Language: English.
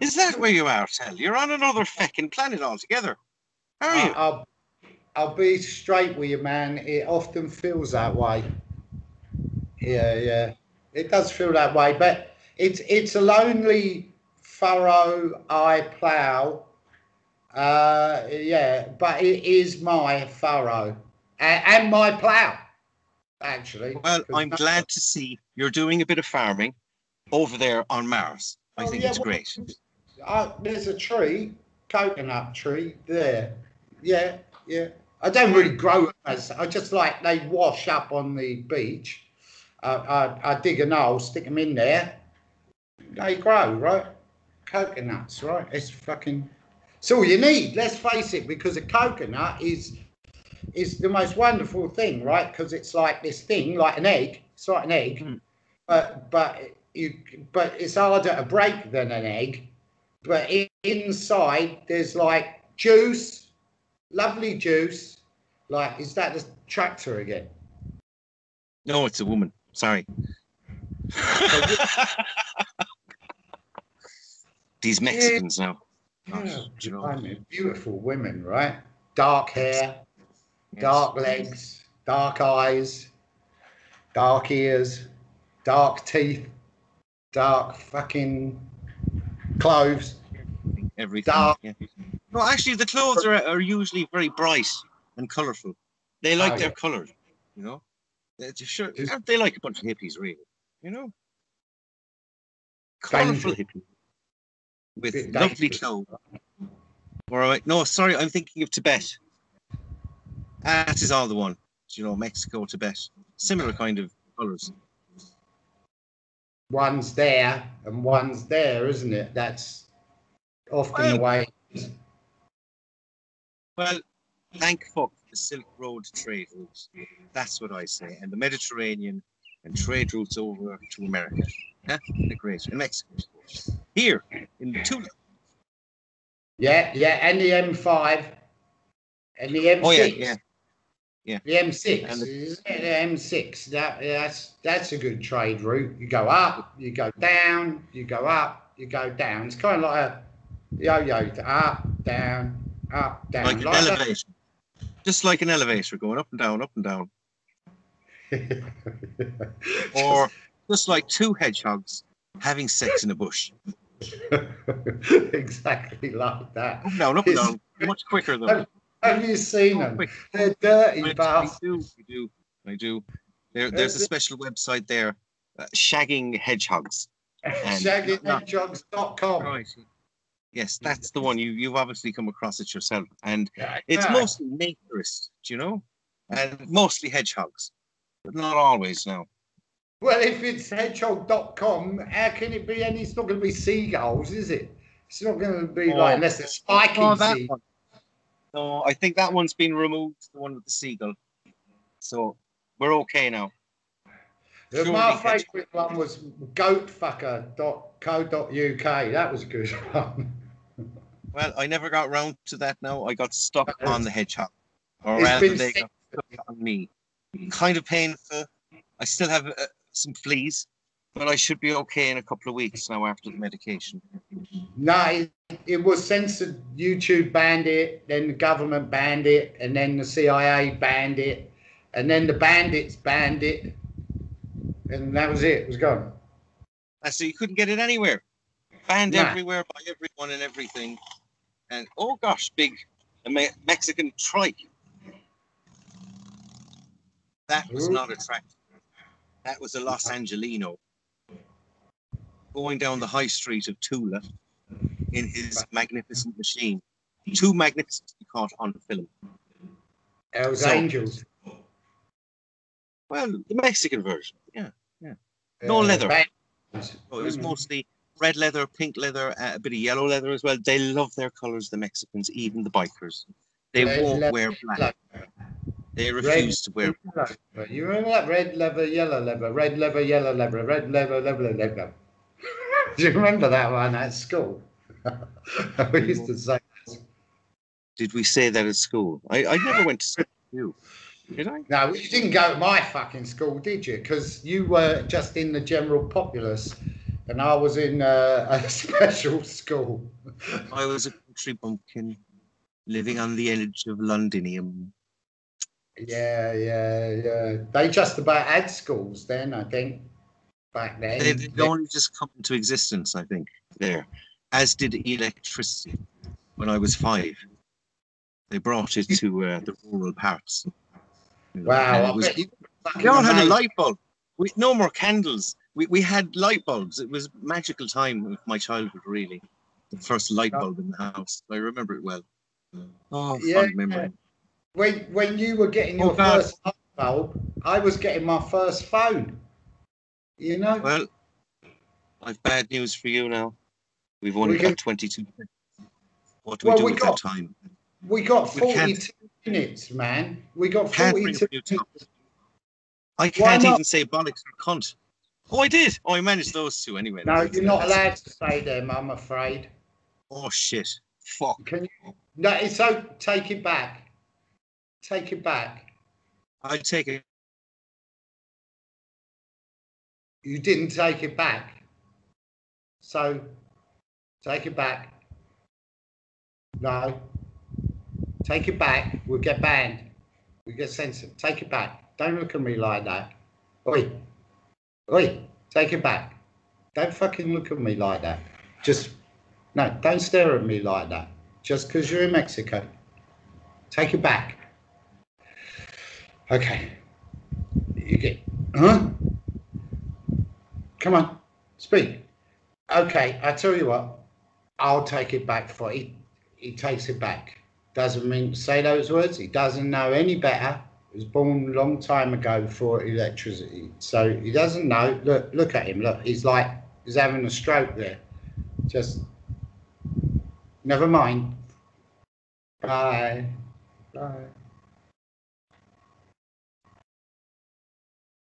Is that where you are, Tel? You're on another feckin' planet altogether. How are you? I'll, I'll be straight with you, man. It often feels that way. Yeah, yeah. It does feel that way, but it's it's a lonely furrow I plough. Uh, yeah, but it is my furrow and, and my plough, actually. Well, I'm glad to see you're doing a bit of farming over there on Mars. I Oh, think yeah, it's well, great. Uh, there's a tree, coconut tree there. Yeah, yeah. I don't really grow them as I just like they wash up on the beach. Uh, I, I dig a hole, stick them in there. They grow, right? Coconuts, right? It's fucking. It's all you need. Let's face it, because a coconut is is the most wonderful thing, right? Because it's like this thing, like an egg. It's like an egg, Mm. but but you but it's harder to break than an egg. But inside there's like juice, lovely juice. Like, is that the tractor again? No, it's a woman. Sorry. These Mexicans now. Gosh, Yeah, oh, you I mean, beautiful women, right? Dark hair, yes. dark legs, dark eyes, dark ears, dark teeth, dark fucking clothes. everything. Dark. Yeah. No, actually, the clothes are, are usually very bright and colourful. They like Oh, their yeah. colours, you know. Sure they like a bunch of hippies, really. You know, colourful hippies with lovely clothes. All right, no, sorry, I'm thinking of Tibet. That is all the one. You know, Mexico, Tibet, similar kind of colours. One's there and one's there, isn't it? That's often the way. Well, thank fuck the Silk Road trade routes. That's what I say. And the Mediterranean and trade routes over to America. Huh? They're great. And Mexico, of course. Here in the Tula. Yeah, yeah, and the M5 and the M6. Oh, yeah, yeah. The M6, the- the M6. That that's that's a good trade route. You go up, you go down, you go up, you go down. It's kind of like a yo-yo, up, down, up, down. Like an that. elevator. Just like an elevator going up and down, up and down. Or just like two hedgehogs having sex in a bush. exactly like that. Up and down, up and down. Much quicker though. Have you seen them? They're dirty I, I bastards. do, I do, I do. There, there's a special website there, uh, shagging hedgehogs. Right. Yes, that's the one. You you've obviously come across it yourself, and Yeah, it's yeah. mostly naturist, do you know, and mostly hedgehogs, but not always. Now, Well, if it's hedgehog.com, how can it be any? It's not going to be seagulls, is it? It's not going to be Oh. like, unless it's spiky Oh, one. No, I think that one's been removed. The one with the seagull. So we're okay now. The- Surely My favourite one was goatfucker.co.uk. That was a good one. Well, I never got round to that. Now I got stuck on the hedgehog, or It's rather, they got stuck on me. Kind of painful. I still have uh, some fleas, but I should be okay in a couple of weeks now after the medication. No, it, it was censored. YouTube banned it, then the government banned it, and then the CIA banned it, and then the bandits banned it, and that was it. It was gone. And so you couldn't get it anywhere. Banned Nah. everywhere by everyone and everything. And oh gosh, big Me- Mexican trike. That was Ooh. not attractive. That was a Los Angelino going down the high street of Tula in his magnificent machine. Too magnificent to be caught on film. Hell's So- Angels. Well, the Mexican version, yeah. yeah. No leather. band- Oh, it was Mm. mostly red leather, pink leather, uh, a bit of yellow leather as well. They love their colors, the Mexicans, even the bikers. They Red won't leather, wear black. leather. They refuse to wear. Leather. You remember that red leather, yellow leather, red leather, yellow leather, red leather, leather, leather. Do you remember that one at school? we used to say, That. Did we say that at school? I, I never went to school. with you. Did I? no, you didn't go to my fucking school, did you? Because you were just in the general populace and I was in uh, a special school. I was a country bumpkin living on the edge of Londinium. Yeah, yeah, yeah. They just about had schools then, I think, back then. They, they only just come into existence, I think, there, as did electricity when I was five. They brought it to uh, the rural parts. And Wow, I was- bet we all had a light bulb. We, no more candles. We, we had light bulbs. It was magical time of my childhood, really. The first light bulb in the house. I remember it well. Oh, Yeah. fond memory. When when you were getting Oh, your God. first light bulb, I was getting my first phone. You know? Well, I've bad news for you now. We've only We can- got 22 minutes. What do we Well, do we with got- that time? we got we 42 minutes, man. We got 42 up new topics. minutes. I can't even say bollocks or cunt. Oh, I did. Oh, I managed those two anyway. No, you're not allowed to say them, I'm afraid. Oh, shit. Fuck. Can you? No, it's so take it back. Take it back. I'd take it. You didn't take it back. So take it back. No. Take it back. We'll get banned. We get censored. Take it back. Don't look at me like that. Oi. Oi. Take it back. Don't fucking look at me like that. Just no, don't stare at me like that. Just because you're in Mexico. Take it back. Okay. You get huh? Come on, speak. Okay, I tell you what, I'll take it back for he. He takes it back. Doesn't mean say those words. He doesn't know any better. He was born a long time ago before electricity, so he doesn't know. Look, look at him. Look, he's like he's having a stroke there. Just never mind. Bye. Bye.